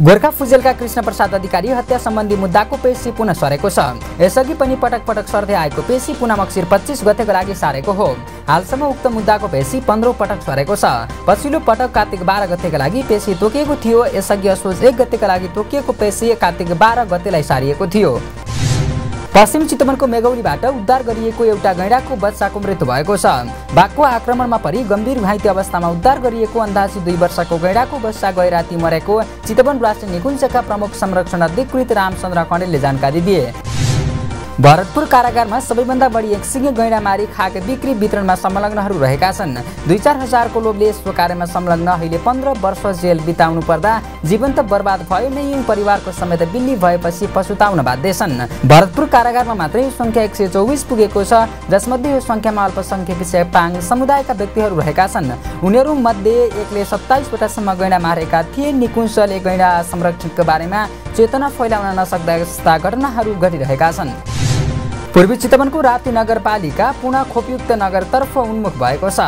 गोर्खा फुजेलका कृष्ण प्रसाद अधिकारी हत्या सम्बन्धी मुद्दाको पेशी पुनः सरेको छ। यसअघि पनि पटक पटक सर्दै आएको पेशी पुनः मक्सिर पच्चिस गतेको लागि सारेको हो। हालसम्म उक्त मुद्दाको पेशी पन्ध्रौँ पटक सरेको छ। पछिल्लो पटक कार्तिक बाह्र गतेका लागि पेशी तोकिएको थियो। यसअघि असोज एक गतेका लागि तोकिएको पेशी कार्तिक बाह्र गतेलाई सारिएको थियो। पश्चिम चितवनको मेगौरीबाट उद्धार गरिएको एउटा गैँडाको बच्चाको मृत्यु भएको छ। बाघको आक्रमणमा परि गम्भीर घाइते अवस्थामा उद्धार गरिएको अन्दाजी दुई वर्षको गैँडाको बच्चा गए राति मरेको चितवन राष्ट्रिय निकुञ्जका प्रमुख संरक्षण अधिकृत रामचन्द्र कणेलले जानकारी दिए। भरतपुर कारागारमा सबैभन्दा बढी एक सिंह गैँडा मारी खाक बिक्री वितरणमा संलग्नहरू रहेका छन्। दुई चार हजारको लोभले यस्तो कार्यमा संलग्न अहिले पन्ध्र वर्ष जेल बिताउनु पर्दा जीवन त बर्बाद भयो। नै यी परिवारको समेत बिल्ली भएपछि पछुताउन बाध्य छन्। भरतपुर कारागारमा मात्रै यो सङ्ख्या एक सय चौबिस पुगेको छ। जसमध्ये यो सङ्ख्यामा अल्पसङ्ख्यक सेपाङ समुदायका व्यक्तिहरू रहेका छन्। उनीहरू मध्ये एकले सत्ताइसवटासम्म गैँडा मारेका थिए। निकुञ्जले गैँडा संरक्षणको बारेमा चेतना फैलाउन नसक्दा यस्ता घटनाहरू घटिरहेका छन्। पूर्वी चितवनको राप्ती नगरपालिका पुनः खोपयुक्त नगरतर्फ उन्मुख भएको छ।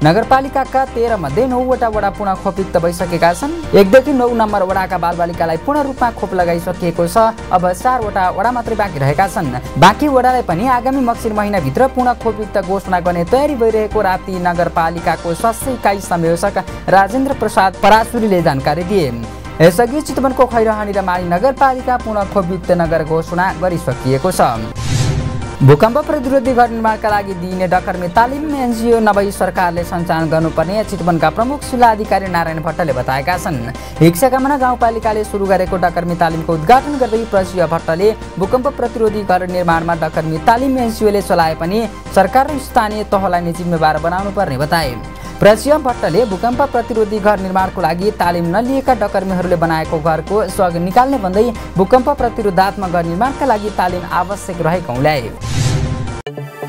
नगरपालिकाका तेह्र मध्ये नौवटा वडा पुनः खोपयुक्त भइसकेका छन्। एकदेखि नौ नम्बर वडाका बालबालिकालाई पूर्ण रूपमा खोप लगाइसकिएको छ। अब चारवटा वडा मात्रै बाँकी रहेका छन्। बाँकी वडालाई पनि आगामी मक्सिर महिनाभित्र पुनः खोपयुक्त घोषणा गर्ने तयारी भइरहेको राप्ती नगरपालिकाको स्वास्थ्य इकाइ संयोजक राजेन्द्र प्रसाद परासुरीले जानकारी दिए। यसअघि चितवनको खैरहानी र माली नगरपालिका पुनः खोपयुक्त नगर घोषणा गरिसकिएको छ। भूकम्प प्रतिरोधी निर्माणका लागि दिइने डकर्मी तालिम एनजिओ नभई सरकारले सञ्चालन गर्नुपर्ने चितवनका प्रमुख जिल्ला अधिकारी नारायण भट्टले बताएका छन्। भिक्षाकामना गाउँपालिकाले सुरु गरेको डकर्मी तालिमको उद्घाटन गर्दै प्रसिय भट्टले भूकम्प प्रतिरोधी घर निर्माणमा डकर्मी तालिम एनजिओले चलाए पनि सरकार र स्थानीय तहलाई नै जिम्मेवार बनाउनु पर्ने बताए। प्रसिय भट्टले भूकम्प प्रतिरोधी घर निर्माणको लागि तालिम नलिएका डकर्मीहरूले बनाएको घरको स्वर्ग निकाल्ने भन्दै भूकम्प प्रतिरोधात्मक घर निर्माणका लागि तालिम आवश्यक रहेको उल्याए